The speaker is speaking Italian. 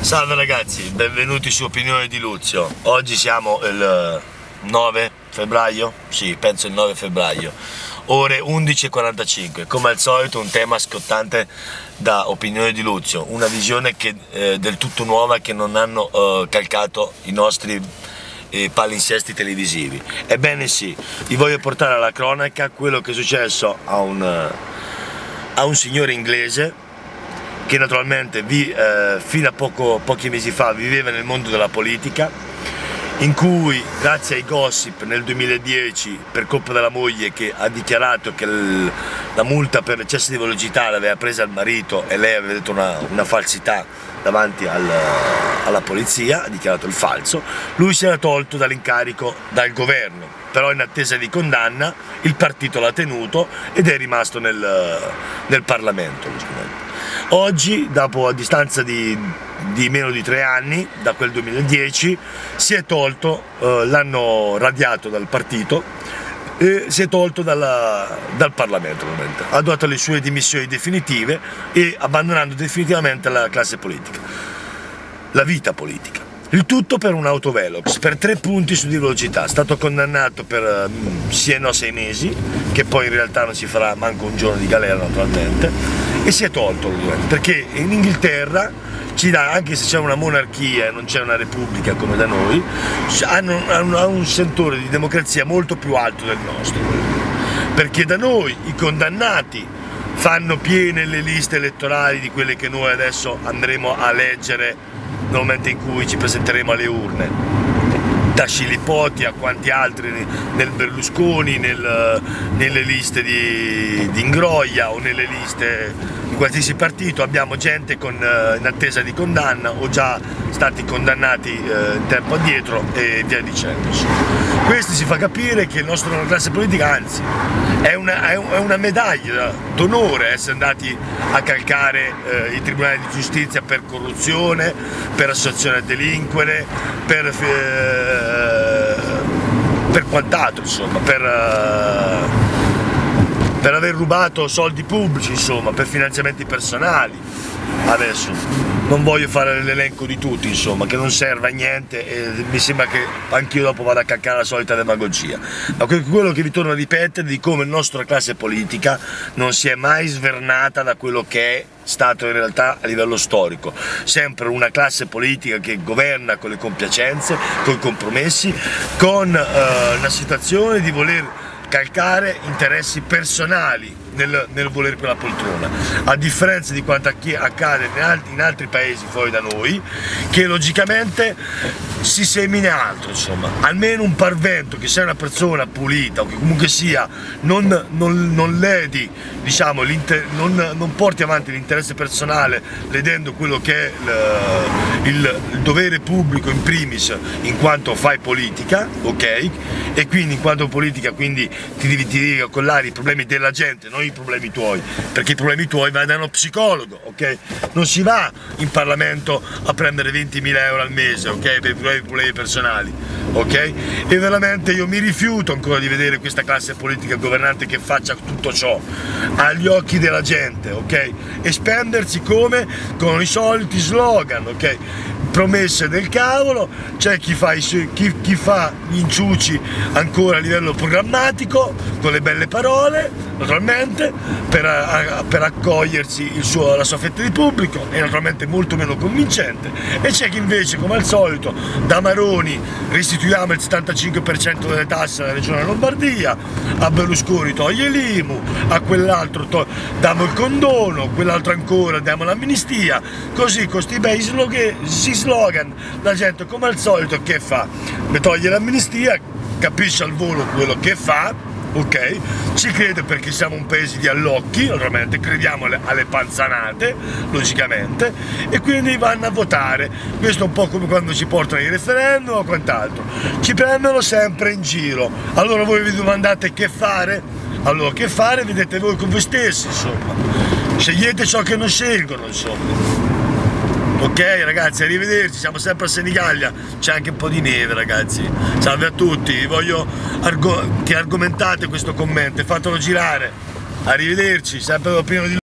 Salve ragazzi, benvenuti su Opinione di Luzio. Oggi siamo il 9 febbraio? Sì, penso il 9 febbraio. Ore 11.45. Come al solito un tema scottante da Opinione di Luzio, una visione che, eh, del tutto nuova che non hanno eh, calcato i nostri eh, palinsesti televisivi. Ebbene sì, vi voglio portare alla cronaca quello che è successo a un, a un signore inglese che naturalmente vi, eh, fino a poco, pochi mesi fa viveva nel mondo della politica, in cui grazie ai gossip nel 2010 per colpa della moglie che ha dichiarato che la multa per l'eccesso di velocità l'aveva presa il marito e lei aveva detto una, una falsità davanti al, alla polizia, ha dichiarato il falso, lui si era tolto dall'incarico dal governo, però in attesa di condanna il partito l'ha tenuto ed è rimasto nel, nel Parlamento. Oggi, dopo a distanza di, di, meno di tre anni, da quel 2010, si è tolto, eh, l'hanno radiato dal partito e si è tolto dalla, dal Parlamento ovviamente. ha dato le sue dimissioni definitive e abbandonando definitivamente la classe politica, la vita politica. Il tutto per un autovelox, per tre punti su di velocità, è stato condannato per um, sì e no sei mesi, che poi in realtà non si farà manco un giorno di galera naturalmente, e si è tolto perché in Inghilterra ci dà, anche se c'è una monarchia e non c'è una repubblica come da noi, hanno, hanno un sentore di democrazia molto più alto del nostro, perché da noi i condannati fanno piene le liste elettorali di quelle che noi adesso andremo a leggere nel momento in cui ci presenteremo alle urne da Scilipoti a quanti altri nel Berlusconi, nel, nelle liste di, di Ingroia o nelle liste di qualsiasi partito abbiamo gente con, eh, in attesa di condanna o già stati condannati eh, tempo addietro e via dicendo. Questo si fa capire che il nostro classe politica anzi è una, è una medaglia d'onore essere andati a calcare eh, i tribunali di giustizia per corruzione, per associazione a delinquere, per, eh, per quant'altro insomma, per, eh, per aver rubato soldi pubblici insomma, per finanziamenti personali. Adesso non voglio fare l'elenco di tutti insomma che non serve a niente e mi sembra che anch'io dopo vado a caccare la solita demagogia. Ma quello che vi torno a ripetere di come la nostra classe politica non si è mai svernata da quello che è stato in realtà a livello storico. Sempre una classe politica che governa con le compiacenze con i compromessi con eh, una situazione di voler calcare interessi personali nel, nel volere quella poltrona, a differenza di quanto accade in altri paesi fuori da noi, che logicamente si semina altro, insomma, almeno un parvento, che sia una persona pulita o che comunque sia non, non, non ledi, diciamo, non, non, porti avanti l'interesse personale ledendo quello che è il, il, il, dovere pubblico in primis in quanto fai politica, ok? E quindi in quanto politica quindi ti devi, ti devi collare i problemi della gente, non i problemi tuoi, perché i problemi tuoi vai da uno psicologo, ok? Non si va in Parlamento a prendere 20.000 euro al mese, ok? Per i problemi personali, ok? E veramente io mi rifiuto ancora di vedere questa classe politica governante che faccia tutto ciò agli occhi della gente, ok? E spendersi come? Con i soliti slogan, ok? promesse del cavolo, c'è chi, chi, chi fa gli inciuci ancora a livello programmatico, con le belle parole, naturalmente, per, a, per accogliersi suo, la sua fetta di pubblico, è naturalmente molto meno convincente, e c'è chi invece, come al solito, da Maroni restituiamo il 75% delle tasse alla regione Lombardia, a Berlusconi toglie l'IMU, a quell'altro diamo il condono, quell'altro ancora diamo l'amnistia, così con questi bei slogan la gente come al solito che fa? Mi toglie l'amnistia, capisce al volo quello che fa, ok? Ci crede perché siamo un paese di allocchi, naturalmente crediamo alle, panzanate, logicamente, e quindi vanno a votare. Questo è un po' come quando ci portano ai referendum o quant'altro. Ci prendono sempre in giro. Allora voi vi domandate che fare? Allora che fare? Vedete voi con voi stessi, insomma. Scegliete ciò che non scelgono, insomma. Ok ragazzi, arrivederci, siamo sempre a Senigallia, c'è anche un po' di neve ragazzi. Salve a tutti, voglio argo che argomentate questo commento fatelo girare. Arrivederci, sempre prima di